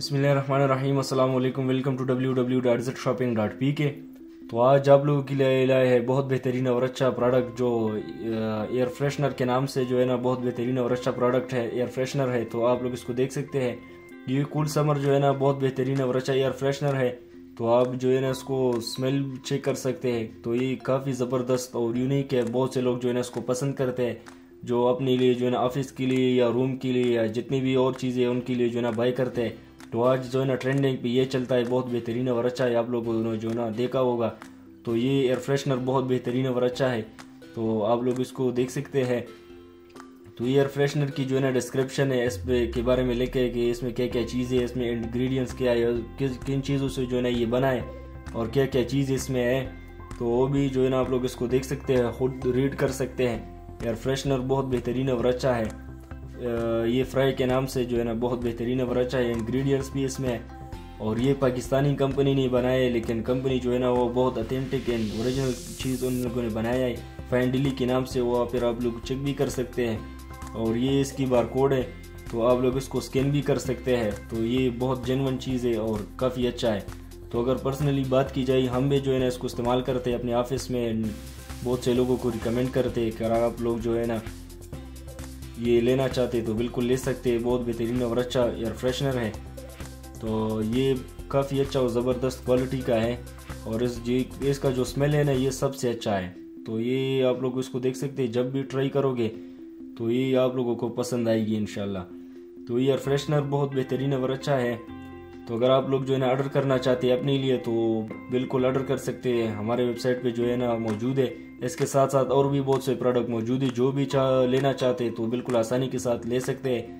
बसमीम अल्लाम welcome to W W dot Z shopping dot P K. तो आज आप लोगों के लिए लाए है बहुत बेहतरीन और अच्छा प्रोडक्ट जो एयर फ्रेशनर के नाम से जो है ना, बहुत बेहतरीन और अच्छा प्रोडक्ट है एयर फ्रेशनर है। तो आप लोग इसको देख सकते हैं। ये कूल समर जो है ना, बहुत बेहतरीन और अच्छा एयर फ्रेशनर है। तो आप जो है ना, इसको स्मेल चेक कर सकते हैं। तो ये काफ़ी ज़बरदस्त और यूनिक है। बहुत से लोग जो है ना, इसको पसंद करते हैं। जो अपने लिए जो है ना ऑफ़िस के लिए या रूम के लिए या जितनी भी और चीज़ें उनके लिए जो है ना बाई करते हैं। तो आज जो है ना ट्रेंडिंग पे ये चलता है, बहुत बेहतरीन और अच्छा है। आप लोगों ने जो ना देखा होगा तो ये एयर फ्रेशनर बहुत बेहतरीन और अच्छा है। तो आप लोग इसको देख सकते हैं। तो एयर फ्रेशनर की जो है ना डिस्क्रिप्शन है, इस पे के बारे में लिखे कि इसमें क्या क्या चीज़ें है, इसमें इंग्रेडिएंट्स क्या है किस, किन चीज़ों से जो है ना ये बना है, और क्या क्या चीज़ इसमें है। तो वो भी जो है ना आप लोग इसको देख सकते हैं, खुद रीड कर सकते हैं। एयर फ्रेशनर बहुत बेहतरीन और अच्छा है। ये फ्राई के नाम से जो है ना बहुत बेहतरीन और अच्छा है इंग्रेडिएंट्स भी इसमें है। और ये पाकिस्तानी कंपनी ने बनाया है, लेकिन कंपनी जो है ना वो बहुत अथेंटिक एंड ओरिजिनल चीज़ उन लोगों ने बनाया है। फैंडली के नाम से वो फिर आप लोग चेक भी कर सकते हैं। और ये इसकी बार कोड है तो आप लोग इसको स्कैन भी कर सकते हैं। तो ये बहुत जेनवन चीज़ है और काफ़ी अच्छा है। तो अगर पर्सनली बात की जाए, हम भी जो है ना इसको इस्तेमाल करते हैं अपने ऑफ़िस में बहुत से लोगों को रिकमेंड करते हैं कि आप लोग जो है ना ये लेना चाहते तो बिल्कुल ले सकते हैं। बहुत बेहतरीन और अच्छा एयर फ्रेशनर है। तो ये काफ़ी अच्छा और ज़बरदस्त क्वालिटी का है और इस जी, इसका जो स्मेल है ना, ये सबसे अच्छा है। तो ये आप लोग इसको देख सकते हैं। जब भी ट्राई करोगे तो ये आप लोगों को पसंद आएगी इन तो ये एयर फ्रेशनर बहुत बेहतरीन और अच्छा है। तो अगर आप लोग जो है ना ऑर्डर करना चाहते हैं अपने लिए तो बिल्कुल ऑर्डर कर सकते हैं। हमारे वेबसाइट पे जो है ना मौजूद है। इसके साथ साथ और भी बहुत से प्रोडक्ट मौजूद है। जो भी चा, लेना चाहते हैं तो बिल्कुल आसानी के साथ ले सकते हैं।